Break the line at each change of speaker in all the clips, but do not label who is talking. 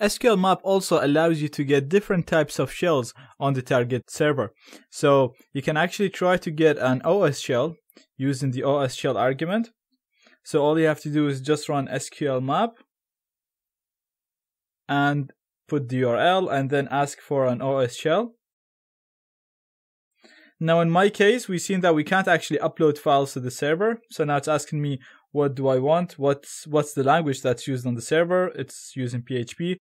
SQL map also allows you to get different types of shells on the target server. So you can actually try to get an OS shell using the OS shell argument. So all you have to do is just run SQL map and put the URL and then ask for an OS shell. Now in my case, we've seen that we can't actually upload files to the server. So now it's asking me, what do I want? What's, what's the language that's used on the server? It's using PHP.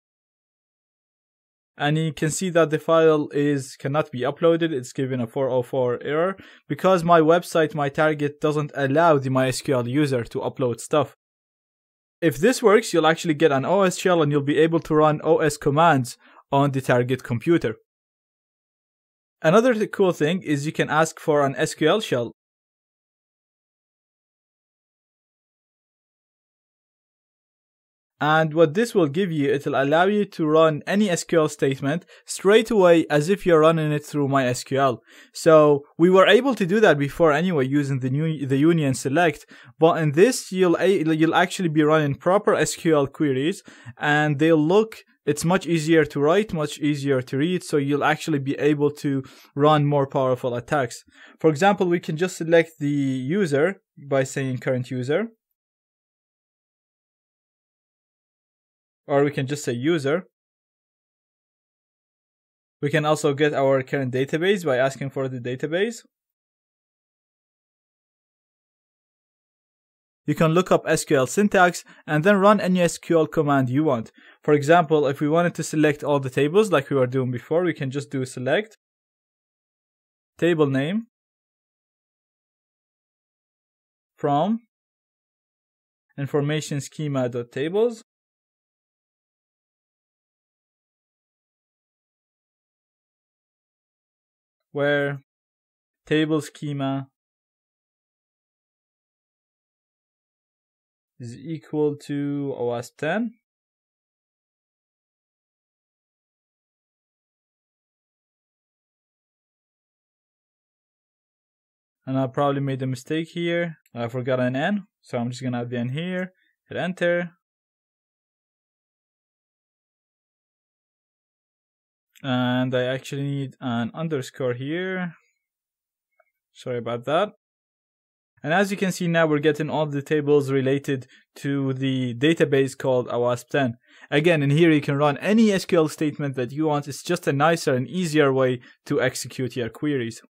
And you can see that the file is cannot be uploaded. It's given a 404 error because my website, my target doesn't allow the MySQL user to upload stuff. If this works, you'll actually get an OS shell and you'll be able to run OS commands on the target computer. Another cool thing is you can ask for an SQL shell. And what this will give you, it'll allow you to run any SQL statement straight away as if you're running it through MySQL. So we were able to do that before anyway using the new the union select, but in this you'll you'll actually be running proper SQL queries and they'll look it's much easier to write, much easier to read, so you'll actually be able to run more powerful attacks. For example, we can just select the user by saying current user. Or we can just say user. We can also get our current database by asking for the database. You can look up SQL syntax and then run any SQL command you want. For example, if we wanted to select all the tables like we were doing before, we can just do select table name from information schema where table schema is equal to OWASP 10. And I probably made a mistake here. I forgot an N. So I'm just gonna add the N here. Hit enter. And I actually need an underscore here. Sorry about that. And as you can see now, we're getting all the tables related to the database called OWASP 10. Again, in here you can run any SQL statement that you want. It's just a nicer and easier way to execute your queries.